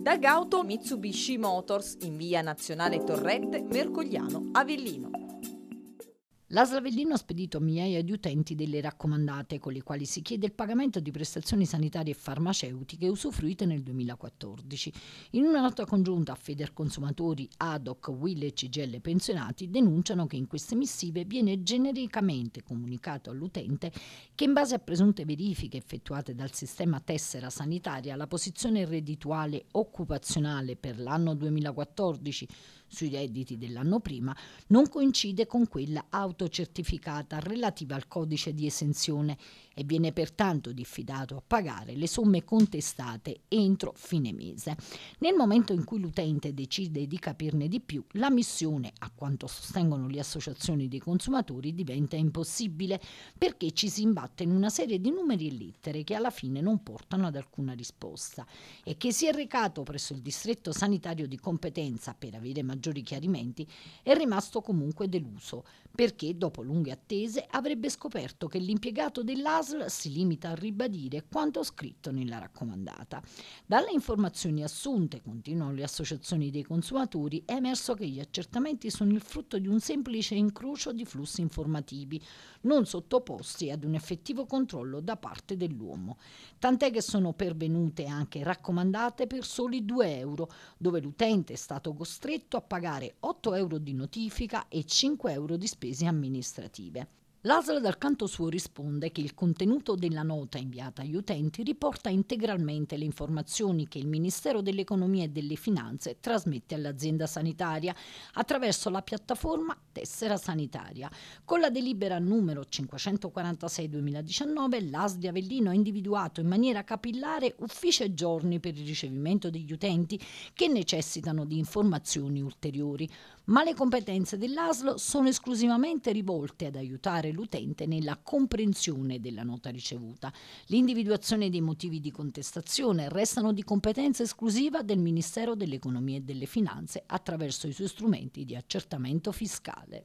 Da Gauto Mitsubishi Motors in via Nazionale Torrette, Mercogliano, Avellino. La Slavellino ha spedito a migliaia di utenti delle raccomandate con le quali si chiede il pagamento di prestazioni sanitarie e farmaceutiche usufruite nel 2014. In una nota congiunta a Feder Consumatori, ADOC, Will e CGL Pensionati denunciano che in queste missive viene genericamente comunicato all'utente che in base a presunte verifiche effettuate dal sistema tessera sanitaria la posizione reddituale occupazionale per l'anno 2014 sui redditi dell'anno prima non coincide con quella autocertificata relativa al codice di esenzione e viene pertanto diffidato a pagare le somme contestate entro fine mese. Nel momento in cui l'utente decide di capirne di più, la missione, a quanto sostengono le associazioni dei consumatori, diventa impossibile perché ci si imbatte in una serie di numeri e lettere che alla fine non portano ad alcuna risposta e che si è recato presso il distretto sanitario di competenza per avere maggiori chiarimenti è rimasto comunque deluso perché dopo lunghe attese avrebbe scoperto che l'impiegato dell'ASL ASL si limita a ribadire quanto scritto nella raccomandata. Dalle informazioni assunte, continuano le associazioni dei consumatori, è emerso che gli accertamenti sono il frutto di un semplice incrocio di flussi informativi, non sottoposti ad un effettivo controllo da parte dell'uomo. Tant'è che sono pervenute anche raccomandate per soli 2 euro, dove l'utente è stato costretto a pagare 8 euro di notifica e 5 euro di spese amministrative amministrative. L'ASL dal canto suo risponde che il contenuto della nota inviata agli utenti riporta integralmente le informazioni che il Ministero dell'Economia e delle Finanze trasmette all'azienda sanitaria attraverso la piattaforma Tessera Sanitaria. Con la delibera numero 546-2019 l'AS di Avellino ha individuato in maniera capillare uffici e giorni per il ricevimento degli utenti che necessitano di informazioni ulteriori ma le competenze dell'ASL sono esclusivamente rivolte ad aiutare l'utente nella comprensione della nota ricevuta. L'individuazione dei motivi di contestazione restano di competenza esclusiva del Ministero dell'Economia e delle Finanze attraverso i suoi strumenti di accertamento fiscale.